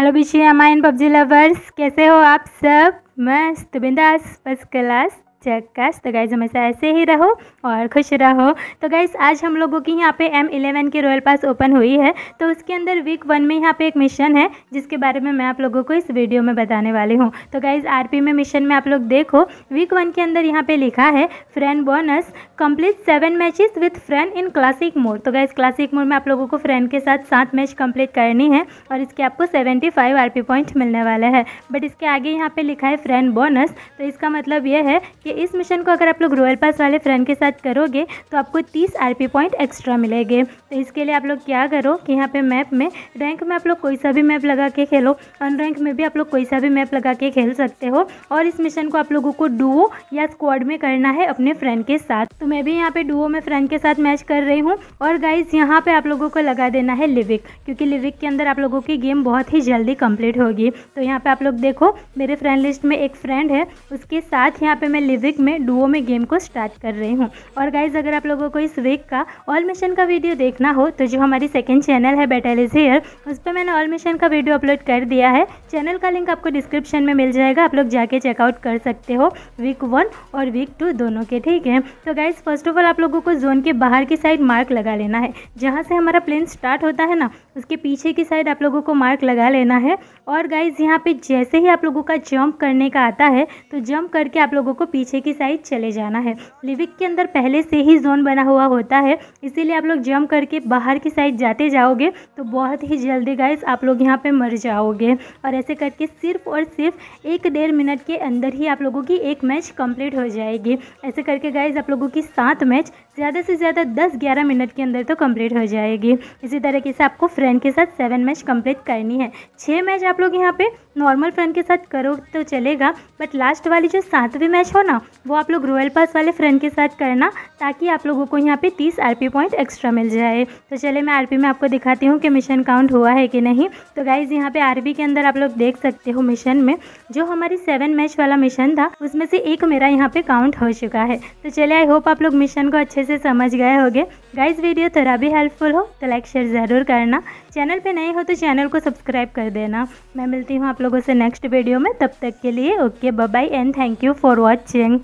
Hello बिशी अमाइन PUBG lovers कैसे हो आप सब? मस्त बिंदास फ़र्स्ट क्लास चक्कास तो गाइज़ हमेशा ऐसे ही रहो और खुश रहो। तो गाइज़ आज हम लोगों की यहाँ पे एम इलेवन की रॉयल पास ओपन हुई है। तो उसके अंदर वीक वन में यहाँ पे एक मिशन है, जिसके बारे में मैं आप लोगों को इस वीडियो में बताने वाली हूँ। तो गाइज़ आरपी में मिशन में आप लोग देखो वीक वन के अंदर यहाँ पे लिखा है friend bonus complete seven matches with friend in classic mode तो गाइज़ क्लासिक मोड में आप लोगों को फ्रेंड के साथ सात मैच कंप्लीट करनी है और इसके आपको seventy five R P point मिलने वाला है। बट इसके आगे यहाँ पे लिखा है फ्रेंड बोनस तो इसका मतलब यह है कि कि इस मिशन को अगर आप लोग रॉयल पास वाले फ्रेंड के साथ करोगे तो आपको 30 आरपी पॉइंट एक्स्ट्रा मिलेंगे। तो इसके लिए आप लोग क्या करो कि यहाँ पे मैप में रैंक में आप लोग कोई सा भी मैप लगा के खेलो अन रैंक में भी आप लोग कोई सा भी मैप लगा के खेल सकते हो और इस मिशन को आप लोगों को डुओ या स्क्वाड में करना है अपने फ्रेंड के साथ। तो मैं भी यहाँ पे डुओ में फ्रेंड के साथ मैच कर रही हूँ और गाइज़ यहाँ पे आप लोगों को लगा देना है लिविक क्योंकि लिविक के अंदर आप लोगों की गेम बहुत ही जल्दी कंप्लीट होगी। तो यहाँ पे आप लोग देखो, मेरे फ्रेंड लिस्ट में एक फ्रेंड है, उसके साथ यहाँ पे मैं लिविक में डुओ में गेम को स्टार्ट कर रही हूँ। और गाइज़ अगर आप लोगों को इस वीक का ऑल मिशन का वीडियो देखना हो तो जो हमारी सेकेंड चैनल है बेटल इज़ हेयर उस पर मैंने ऑल मिशन का वीडियो अपलोड कर दिया है। चैनल का लिंक आपको डिस्क्रिप्शन में मिल जाएगा, आप लोग जाके चेकआउट कर सकते हो वीक वन और वीक टू दोनों के, ठीक है? तो गाइज़ फ़र्स्ट ऑफ़ ऑल आप लोगों को जोन के बाहर की साइड मार्क लगा लेना है। जहाँ से हमारा प्लेन स्टार्ट होता है ना, उसके पीछे की साइड आप लोगों को मार्क लगा लेना है। और गाइज़ यहाँ पे जैसे ही आप लोगों का जंप करने का आता है तो जंप करके आप लोगों को पीछे की साइड चले जाना है। लिविक के अंदर पहले से ही जोन बना हुआ होता है, इसीलिए आप लोग जंप करके बाहर की साइड जाते जाओगे तो बहुत ही जल्दी गाइज़ आप लोग यहाँ पे मर जाओगे। और ऐसे करके सिर्फ़ और सिर्फ़ एक डेढ़ मिनट के अंदर ही आप लोगों की एक मैच कंप्लीट हो जाएगी। ऐसे करके गाइज़ आप लोगों की सात मैच ज़्यादा से ज़्यादा दस ग्यारह मिनट के अंदर तो कंप्लीट हो जाएगी। इसी तरीके से आपको फ्रेंड के साथ सेवन मैच कंप्लीट करनी है। छः मैच आप लोग यहाँ पे नॉर्मल फ्रेंड के साथ करो तो चलेगा बट लास्ट वाली जो सातवीं मैच हो ना वो आप लोग रॉयल पास वाले फ्रेंड के साथ करना ताकि आप लोगों को यहाँ पे तीस आर पॉइंट एक्स्ट्रा मिल जाए। तो चले मैं आरपी में आपको दिखाती हूँ कि मिशन काउंट हुआ है कि नहीं। तो गाइज़ यहाँ पे आर के अंदर आप लोग देख सकते हो मिशन में जो हमारी सेवन मैच वाला मिशन था, उसमें से एक मेरा यहाँ पे काउंट हो चुका है। तो चले आई होप आप लोग मिशन को अच्छे से समझ गए होगे। गाइज़ वीडियो थोड़ा भी हेल्पफुल हो तो लाइक शेयर ज़रूर करना। चैनल पे नए हो तो चैनल को सब्सक्राइब कर देना। मैं मिलती हूँ आप लोगों से नेक्स्ट वीडियो में, तब तक के लिए okay bye and thank you for watching